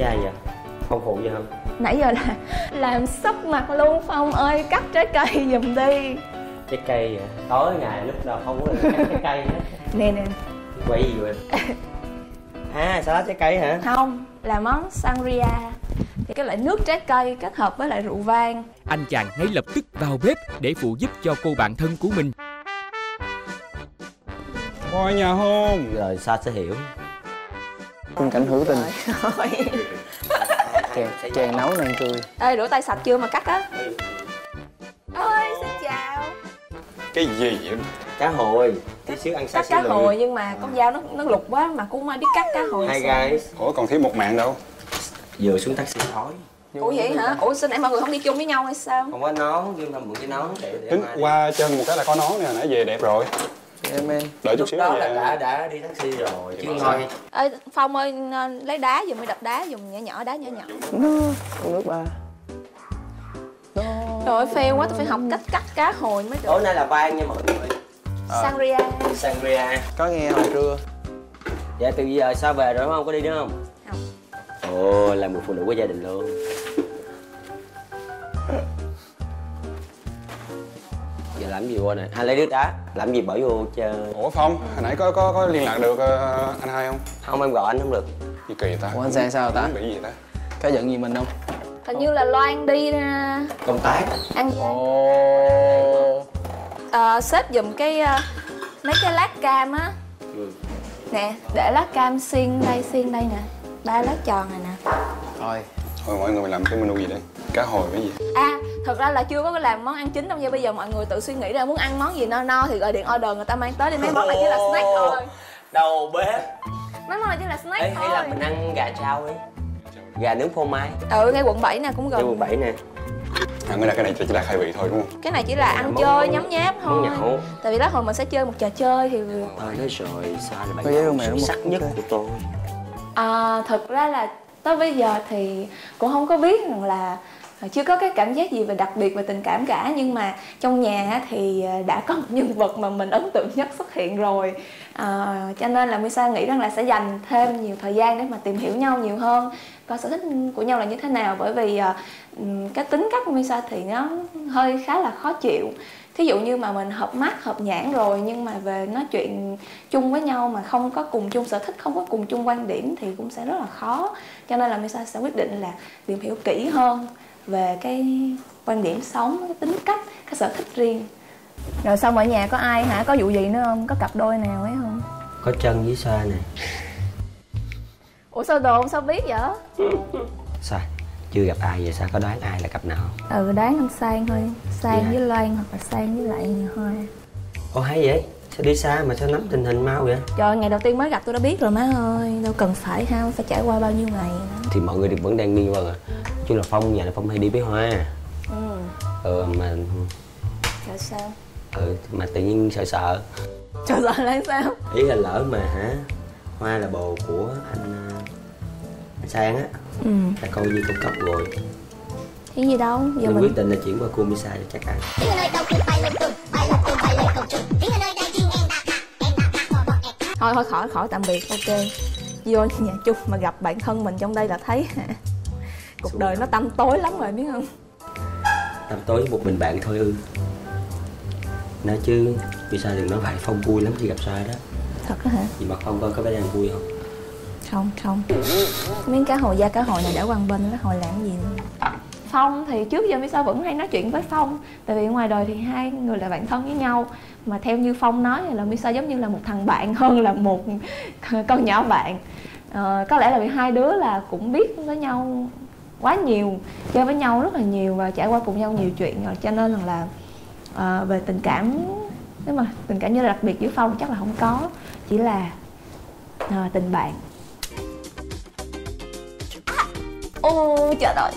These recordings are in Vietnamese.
dai vậy? Không phụ gì không nãy giờ là làm sốc mặt luôn phong ơi cắt trái cây giùm đi. Trái cây vậy tối ngày lúc nào không có cắt trái cây hết. Nè nè. Quay gì rồi à salad trái cây hả? Không là món sangria. Thì cái loại nước trái cây kết hợp với lại rượu vang. Anh chàng ngay lập tức vào bếp để phụ giúp cho cô bạn thân của mình. Coi nhà hôn rồi sao sẽ hiểu khung cảnh hữu tình. Rồi chàng chàng nấu nàng cười. Ê rửa tay sạch chưa mà cắt á? Ơi xin chào. Cái gì vậy? Cá hồi. Tí xíu ăn cắt cá hồi nhưng mà con dao nó nó lục quá mà cũng không ai biết cắt cá hồi hai guys. Ủa còn thiếu một mạng đâu. Vừa xuống taxi thói ủa vậy hả? Ủa xin em mọi người không đi chung với nhau hay sao? Không có nón nhưng mà mượn cái nón để để Tính qua chân một cái là có nón nè Nãy về đẹp rồi em em Đợi chút xíu đó là đã đã đi taxi rồi chứ thôi ê phong ơi lấy đá dùng đi đập đá dùng nhỏ nhỏ đá nhỏ nhỏ. Uống nước ba trời ơi fail quá tôi phải học cách cắt cá hồi mới được. Tối nay là vang nha mọi người. Sangria. Sangria. Có nghe hồi trưa. Dạ từ giờ sao về rồi đúng không có đi nữa không? Không. ồ là một phụ nữ của gia đình luôn làm gì qua nè à lấy nước đá làm gì bỏ vô chơi. Ủa Phong Hồi nãy có có có liên lạc được ờ, anh hai không? Không em gọi anh không được. Gì kỳ ta? Ủa anh sang sao ta? Bị gì ta? Có giận gì mình không? Hình như là loan đi à, công tác. ăn ồ. Ờ, xếp giùm cái ờ, mấy cái lát cam á. Ừ. nè để lát cam xiên đây xiên đây nè. Ba lát tròn này nè. Thôi. Thôi mọi người mình làm cái menu gì đây Cá hồi cái gì? À thật ra là chưa có cái làm món ăn chính đâu nha. Bây giờ mọi người tự suy nghĩ ra muốn ăn món gì no no thì gọi điện order người ta mang tới đi. Mấy món này chỉ là snack thôi. đầu bếp. Mấy món này chỉ là snack Ê, hay là thôi. mình ăn gà trao đi. Gà nướng phô mai. Ừ ngay quận 7 nè cũng gần. Quận bảy nè. À cái này cái này chỉ là khai vị thôi đúng không? Cái này chỉ là ăn Món- chơi nhấm nháp món thôi. nhậu. Tại vì lát hồi mình sẽ chơi một trò chơi thì thôi nói rồi sao là bạn luôn mẹ, sắc nhất của tôi? À, thực ra là tới bây giờ thì cũng không có biết rằng là chưa có cái cảm giác gì về đặc biệt về tình cảm cả nhưng mà trong nhà thì à, đã có một nhân vật mà mình ấn tượng nhất xuất hiện rồi. À, cho nên là Misa nghĩ rằng là sẽ dành thêm nhiều thời gian để mà tìm hiểu nhau nhiều hơn. Coi sở thích của nhau là như thế nào bởi vì à, cái tính cách của Misa thì nó hơi khá là khó chịu. Thí dụ như mà mình hợp mắt hợp nhãn rồi nhưng mà về nói chuyện chung với nhau mà không có cùng chung sở thích không có cùng chung quan điểm thì cũng sẽ rất là khó. Cho nên là Misa sẽ quyết định là tìm hiểu kỹ hơn về cái quan điểm sống cái tính cách cái sở thích riêng. Rồi xong ở nhà có ai hả? Có vụ gì nữa không? Có cặp đôi nào ấy không? Có chân với xa nè. Ủa sao đồn? Sao biết vậy? Sao chưa gặp ai vậy sao có đoán ai là cặp nào không? Ừ đoán anh sang thôi. Sang Dạ. với loan hoặc là sang với lại hoa. Ô hay vậy? Sao đi xa mà sao nắm tình hình mau vậy? Trời ngày đầu tiên mới gặp tôi đã biết rồi má ơi. Đâu cần phải ha phải trải qua bao nhiêu ngày. Nữa. thì mọi người thì vẫn đang nghi ngờ. nói chung là phong nhà là phong hay đi với hoa. Ừ. Ờ mà rồi sao? Ừ mà tự nhiên sợ sợ. Trời sợ là sao? Ý là lỡ mà hả? Hoa là bồ của anh ờ, anh sang á ừ. là coi như con cốc rồi. Cái gì đâu? Giờ nên mình quyết định là chuyển qua Kumisa cho chắc ăn. Thôi thôi khỏi khỏi tạm biệt. Ok. Vô nhà chung mà gặp bạn thân mình trong đây là thấy cuộc đời nó tăm tối lắm rồi biết không? Tăm tối một mình bạn thôi ư. Nói chứ vì sao đừng nói vậy phong vui lắm khi gặp sai đó. Thật á hả? Vì mặt phong coi có vẻ đang vui không? Không không. Miếng cá hồi da cá hồi này đã quăng bên nó hồi làm gì? Nữa. phong thì trước giờ Misa vẫn hay nói chuyện với phong. Tại vì ngoài đời thì hai người là bạn thân với nhau. Mà theo như phong nói thì là Misa giống như là một thằng bạn hơn là một con nhỏ bạn. Ờ, có lẽ là vì hai đứa là cũng biết với nhau quá nhiều chơi với nhau rất là nhiều và trải qua cùng nhau nhiều chuyện. Rồi cho nên là ờ, về tình cảm nếu mà tình cảm như là đặc biệt với phong chắc là không có chỉ là ờ, tình bạn. Ô trời ơi.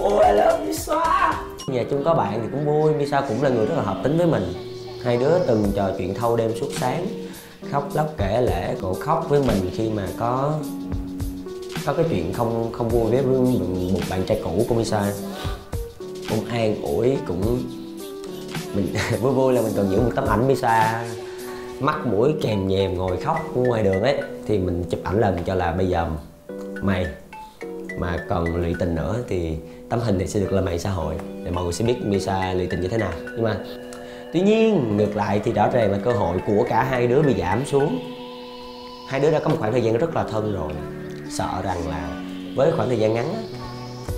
Ôi, I love Misa Nhà chung có bạn thì cũng vui Misa cũng là người rất là hợp tính với mình. Hai đứa từng trò chuyện thâu đêm suốt sáng Khóc lóc kể lể, Cổ khóc với mình khi mà có Có cái chuyện không không vui với một bạn trai cũ của Misa. Cũng an ủi, Cũng mình vui vui là mình còn giữ một tấm ảnh Misa. Mắt mũi kèm nhèm ngồi khóc ngoài đường ấy, thì mình chụp ảnh lên cho là bây giờ mày mà còn lụy tình nữa thì tấm hình này sẽ được lên mạng xã hội để mọi người sẽ biết Misa lụy tình như thế nào. Nhưng mà tuy nhiên ngược lại thì rõ ràng là cơ hội của cả hai đứa bị giảm xuống. Hai đứa đã có một khoảng thời gian rất là thân rồi. Sợ rằng là với khoảng thời gian ngắn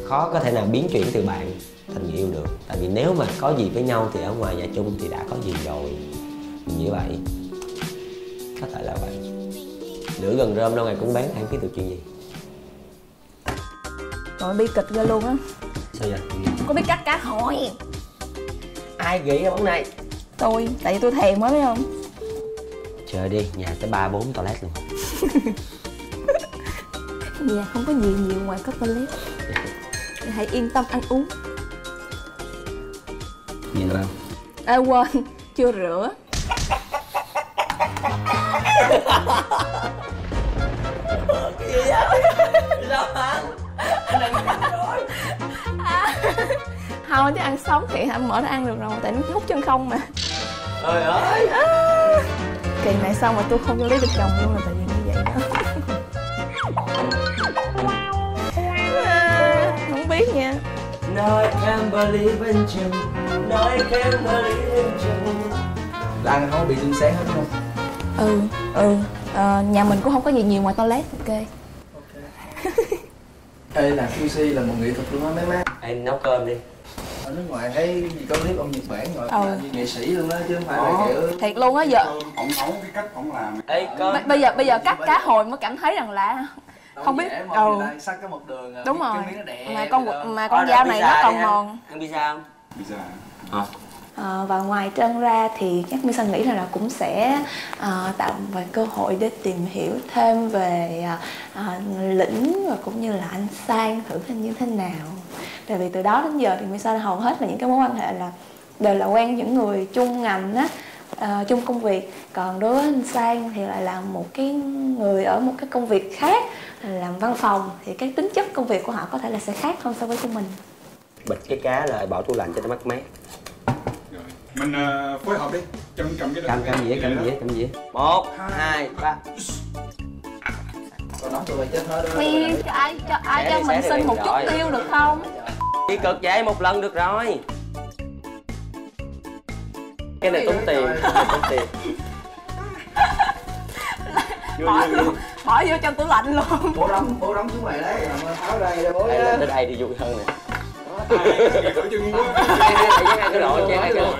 khó có thể nào biến chuyển từ bạn thành người yêu được. Tại vì nếu mà có gì với nhau thì ở ngoài nhà chung thì đã có gì rồi. Như vậy. Có thể là vậy. Lửa gần rơm lâu ngày cũng bán ai biết được chuyện gì? Rồi bi kịch ghê luôn á. Sao vậy? Có biết cắt cá hỏi ai nghĩ ra món này Tôi, tại vì tôi thèm quá biết không? Chờ đi nhà tới ba bốn toilet luôn. Nhà không có gì nhiều ngoài có toilet. Hãy yên tâm ăn uống. Gì nữa không À quên, chưa rửa. Không chứ ăn sống thì anh mở ra ăn được rồi tại nó hút chân không mà trời ơi. Kỳ này xong mà tôi không lấy được chồng luôn là tại vì như vậy đó. À, không biết nha. Nói can't believe in you. Nói can't believe in you. Là ăn không có bị tương sáng hết đúng không? Ừ ừ. Ờ, nhà mình cũng không có gì nhiều ngoài toilet ok. Ê là QC là một nghệ thuật luôn á mấy má. Em nấu cơm đi Ở nước ngoài thấy gì có clip ông Nhật Bản rồi. Ừ. như nghệ sĩ luôn đó chứ không phải là kiểu thiệt luôn á giờ ổng nấu cái cách ổng làm. Ê B- bây giờ bây giờ cắt cá hồi mới cảm thấy rằng là không biết ừ. sắc cái một đường đúng cái rồi. miếng nó đẹp mà con mà con dao này nó còn mòn. Ăn pizza không? Pizza à, và ngoài trân ra thì chắc Misa nghĩ là, là cũng sẽ à, tạo một cơ hội để tìm hiểu thêm về à, lĩnh và cũng như là anh Sang thử xem như thế nào. Tại vì từ đó đến giờ thì Misa hầu hết là những cái mối quan hệ là đều là quen những người chung ngành á À, chung công việc. Còn đối với anh Sang thì lại là một cái người ở một cái công việc khác làm văn phòng thì cái tính chất công việc của họ có thể là sẽ khác hơn so với của mình. Bịch cái cá là bỏ tủ lạnh cho nó mát mát mình ờ, phối hợp đi cầm cầm cái cầm cầm dĩa cầm dĩa cầm dĩa. Một hai. ba. Còn tụi bay chết hết Vì cho ai cho ai cho mình xin một chút rồi. tiêu được không? đi cực vậy một lần được rồi. Cái này tốn tiền tốn tiền. Bỏ bỏ vô trong tủ lạnh luôn. bố đóng bố đóng xuống mày đấy làm tháo ra đây bố lên tới đây thì vui hơn nè cửa chân quá hai cái đội chén hai cái đội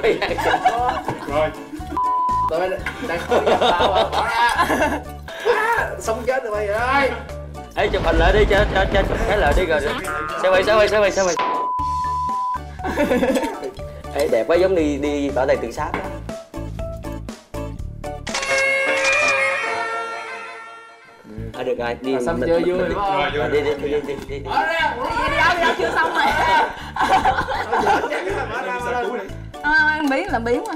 rồi tụi bay đang khổ nhập tao à bỏ ra À, sống chết tụi bay ơi Ê chụp hình lại đi cho cho cho chụp cái lại đi rồi sao vậy sao vậy sao vậy sao vậy Ê đẹp quá giống đi đi bảo tàng tự sát đó À, được rồi, đi xong mình- chơi mình- vui mình- không? rồi Rồi, vui đi đi đi đi đi đi bỏ ra bỏ Đi đi đâu đi đâu chưa xong rồi. À, ăn biến làm biến mà.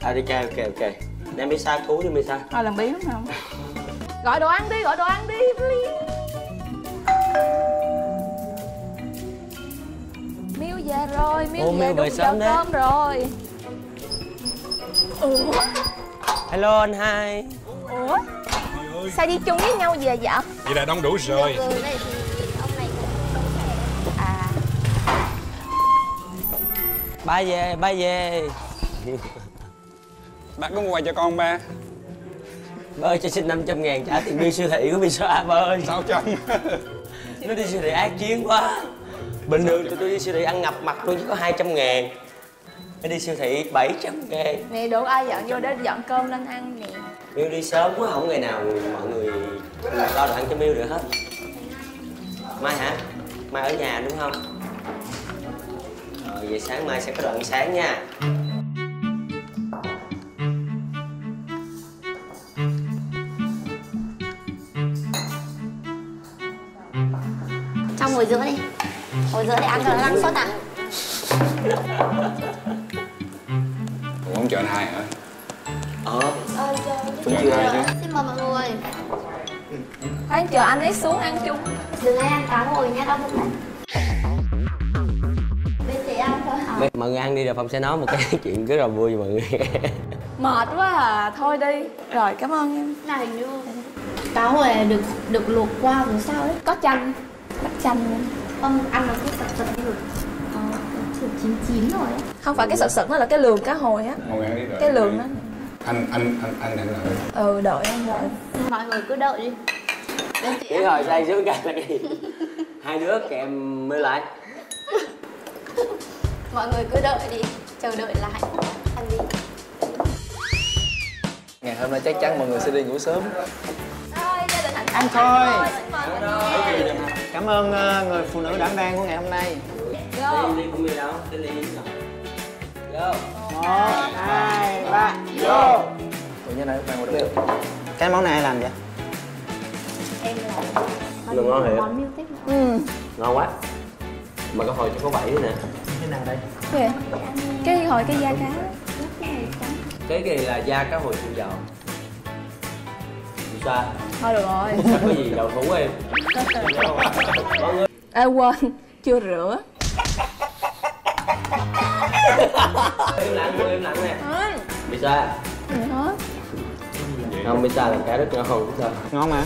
À đi ok ok ok Đem Misa cứu đi Misa Thôi làm biến đúng không? Gọi đồ ăn đi, gọi đồ ăn đi, please. Miu về rồi, Miu Ô, về đúng giờ sớm đấy. cơm rồi. Ủa? Hello anh hai Ủa? Sao đi chung với nhau về vậy? vậy là đông đủ rồi Người này thì Ba về ba về. Bác có mua quà cho con ba. Ba ơi cho xin 500 ngàn trả tiền bill siêu thị của Misa ba ơi. Sao chồng Nó đi siêu thị ác chiến quá. Bình thường tụi tôi đi siêu thị ăn ngập mặt luôn chỉ có 200 ngàn. Nó đi siêu thị 700 ngàn. Nè đồ ai dọn vô để dọn cơm lên ăn nè. Miu đi sớm quá không ngày nào mọi người lo đồ ăn cho Miu được hết. Mai hả? Mai ở nhà đúng không? Rồi vậy sáng mai sẽ có đồ ăn sáng nha. Trong ngồi giữa đi. Ngồi giữa để ăn cho nó năng suất à? Ủa không chờ anh hai hả? Ờ. Ờ, chờ Đúng chưa? Xin mời mọi người. Anh chờ anh ấy xuống ăn chung. Đừng ai ăn cá ngồi nha, đau bụng ăn thôi? Mọi- người ăn đi rồi Phong sẽ nói một cái chuyện rất là vui cho mọi người. Mệt quá à. Thôi đi. Rồi cảm ơn em. Này hình như cá hồi này được được luộc qua rồi sao ấy? Có chanh. Bắp chanh. Nữa. không ăn nó cứ sật sật rồi kiểu chín chín rồi ấy không phải cái sật sật nó là cái lường cá hồi á. Cái lường đó. Anh anh anh anh đang đợi. Ừ đợi em đợi. Mọi người cứ đợi đi. Em. hồi say xuống cái là cái gì hai đứa kèm mới lại mọi người cứ đợi đi chờ đợi là hạnh phúc ăn đi. Ngày hôm nay chắc chắn mọi người sẽ đi ngủ sớm. Thôi gia đình hạnh Anh phúc Khôi. Thôi, đi. Cảm ơn ờ, người phụ nữ đảm đang của ngày hôm nay. vô đi cũng đi đâu đi đi. Vô Một, hai, ba, vô. tụi nhớ này mang một đứa. Cái món này ai làm vậy? em là Đồ ngon thiệt. ừ. Ngon quá. Mà có hồi cho có bảy nữa nè Cái nào đây? kìa cái hồi cái da cá. Cái này là da cá hồi siêu giòn sao? Thôi được rồi. Sao có gì đậu thủ em? À quên. Chưa rửa. Im lặng im lặng nè. Ừ. Gì hết. Không Bisa làm cá rất ngon sao. Ngon mà.